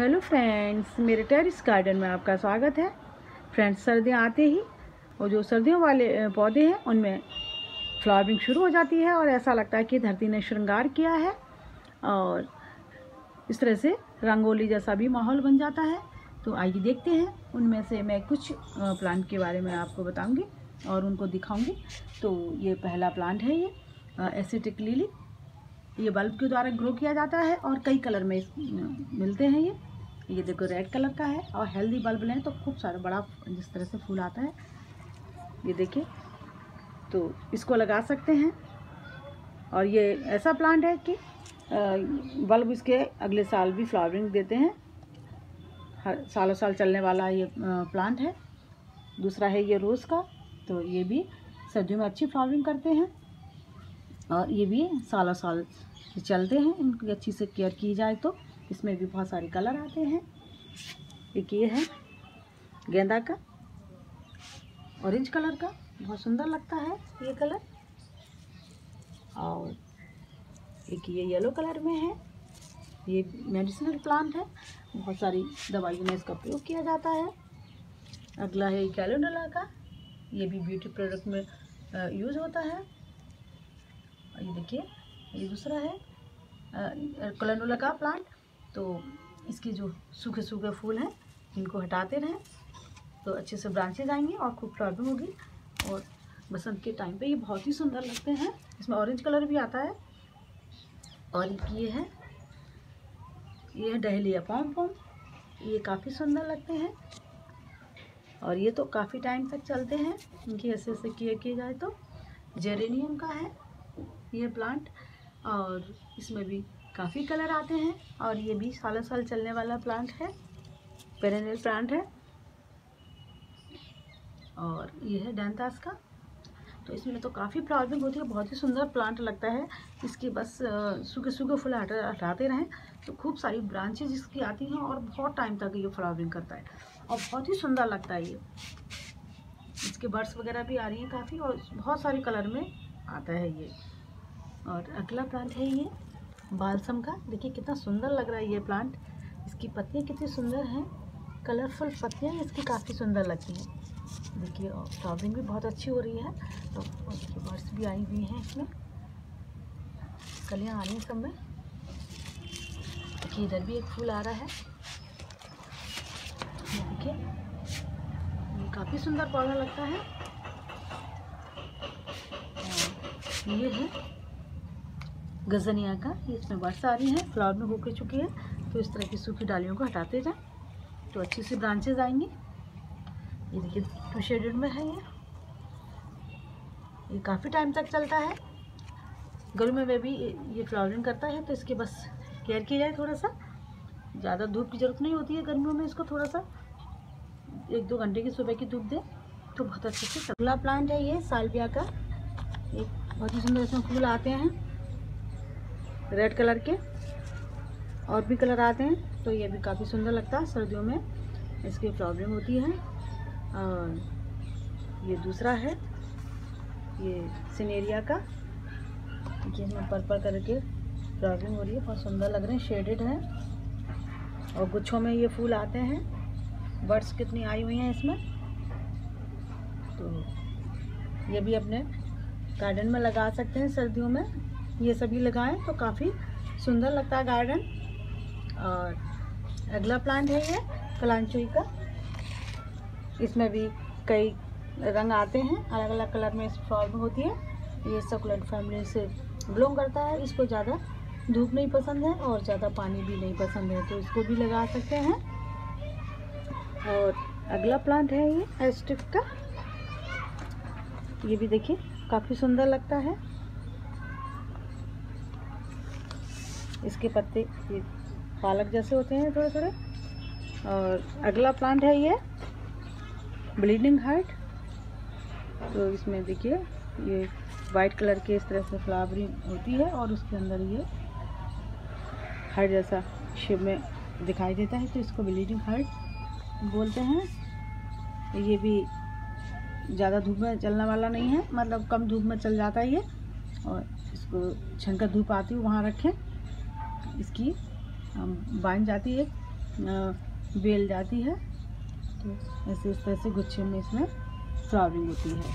Hello friends, मेरे terrace garden में आपका स्वागत है। फ्रेंड्स, सर्दियाँ आते ही और जो सर्दियों वाले पौधे हैं, उनमें फ्लावरिंग शुरू हो जाती है और ऐसा लगता है कि धरती ने श्रृंगार किया है और इस तरह से रंगोली जैसा भी माहौल बन जाता है। तो आइए देखते हैं, उनमें से मैं कुछ प्लांट के बारे में आपको बताऊँगी और उनको दिखाऊँगी। तो ये पहला प्लांट है ये एसिटिक लिली ये बल्ब के द्वारा ग्रो किया जाता है और कई कलर में मिलते हैं ये। ये देखो रेड कलर का है और हेल्दी बल्ब लें तो खूब सारा बड़ा जिस तरह से फूल आता है। ये देखिए तो इसको लगा सकते हैं। और ये ऐसा प्लांट है कि बल्ब इसके अगले साल भी फ्लावरिंग देते हैं। हर सालों साल चलने वाला ये प्लांट है। दूसरा है ये रोज़ का तो ये भी सर्दियों में अच्छी फ्लावरिंग करते हैं। और ये भी सालों साल चलते हैं, इनकी अच्छी से केयर की जाए तो। इसमें भी बहुत सारे कलर आते हैं। एक ये है, गेंदा का, ऑरेंज कलर का, बहुत सुंदर लगता है ये कलर। और एक ये येलो कलर में है, ये मेडिसिनल प्लांट है, बहुत सारी दवाइयों में इसका प्रयोग किया जाता है। अगला है कैलोडोला का, ये भी ब्यूटी प्रोडक्ट में यूज़ होता है। ये देखिए, ये दूसरा है कलनोला का प्लांट। तो इसके जो सूखे सूखे फूल हैं, इनको हटाते रहें। तो अच्छे से ब्रांचेज आएँगे और खूब प्रॉब्लम होगी। और बसंत के टाइम पे ये बहुत ही सुंदर लगते हैं। इसमें ऑरेंज कलर भी आता है। और ये है ये है डहलिया पॉम पॉम ये काफ़ी सुंदर लगते हैं। और ये तो काफ़ी टाइम तक चलते हैं। इनकी ऐसे ऐसे केयर किए जाए तो। जेरेनियम का है ये प्लांट। और इसमें भी काफ़ी कलर आते हैं और ये भी सालों साल चलने वाला प्लांट है पेरेनियल प्लांट है। और ये है डेंतास का। तो इसमें तो काफ़ी फ्लावरिंग होती है, बहुत ही सुंदर प्लांट लगता है। इसकी बस सूखे सूखे फूल हटा, हटाते रहें। तो खूब सारी ब्रांचेज इसकी आती हैं और बहुत टाइम तक ये फ्लावरिंग करता है। और बहुत ही सुंदर लगता है ये। इसके बर्ड्स वगैरह भी आ रही हैं काफ़ी और बहुत सारे कलर में आता है ये। और अगला प्लांट है ये। बालसम का। देखिए कितना सुंदर लग रहा है ये प्लांट इसकी पत्तियाँ कितनी सुंदर हैं। कलरफुल पत्तियाँ इसकी काफ़ी सुंदर लगती हैं। देखिए फ्लावरिंग भी बहुत अच्छी हो रही है। तो बर्ड्स भी आई हुई हैं इसमें। कलियाँ आ रही हैं सब में। देखिए, इधर भी एक फूल आ रहा है। देखिए, ये काफ़ी सुंदर पौधा लगता है। ये है गजनिया का। इसमें बर्ड्स आ रही हैं, फ्लावर में होकर चुकी है। तो इस तरह की सूखी डालियों को हटाते जाएँ तो अच्छी सी ब्रांचेज आएँगी। ये देखिए टू शेडेड में है ये। ये काफ़ी टाइम तक चलता है। गर्मी में भी ये फ्लावरिंग करता है तो इसके बस केयर की जाए थोड़ा सा। ज़्यादा धूप की ज़रूरत नहीं होती है गर्मियों में इसको थोड़ा सा। एक दो घंटे की सुबह की धूप दे तो बहुत अच्छे से अगला प्लांट है ये सालविया का। एक बहुत ही सुंदर इसमें फूल आते हैं। रेड कलर के और भी कलर आते हैं तो ये भी काफ़ी सुंदर लगता है सर्दियों में। इसकी प्रॉब्लम होती है। और ये दूसरा है, ये सिनेरिया का। ये इसमें पर्पल कलर के प्रॉब्लम हो रही है, बहुत सुंदर लग रहे हैं, शेडेड है। और गुच्छों में ये फूल आते हैं। बर्ड्स कितनी आई हुई हैं इसमें। तो ये भी अपने गार्डन में लगा सकते हैं सर्दियों में। ये सभी लगाएँ तो काफ़ी सुंदर लगता है गार्डन और अगला प्लांट है ये, कलांचोई का। इसमें भी कई रंग आते हैं अलग अलग कलर में फॉर्म होती है। ये सकलेट फैमिली से बिलोंग करता है। इसको ज़्यादा धूप नहीं पसंद है और ज़्यादा पानी भी नहीं पसंद है तो इसको भी लगा सकते हैं। और अगला प्लांट है ये एस्टिक का। ये भी देखिए, काफ़ी सुंदर लगता है। इसके पत्ते, ये पालक जैसे होते हैं थोड़े थोड़े और अगला प्लांट है ये ब्लीडिंग हार्ट तो इसमें देखिए, ये वाइट कलर के इस तरह से फ्लावरिंग होती है और उसके अंदर ये हार्ट जैसा शेप में दिखाई देता है तो इसको ब्लीडिंग हार्ट बोलते हैं। ये भी ज़्यादा धूप में चलने वाला नहीं है मतलब कम धूप में चल जाता है ये। और इसको छनकर धूप आती है, वहाँ रखें। इसकी बाँध जाती है बेल जाती है तो ऐसे इस तरह से गुच्छे में इसमें फ्लावरिंग होती है।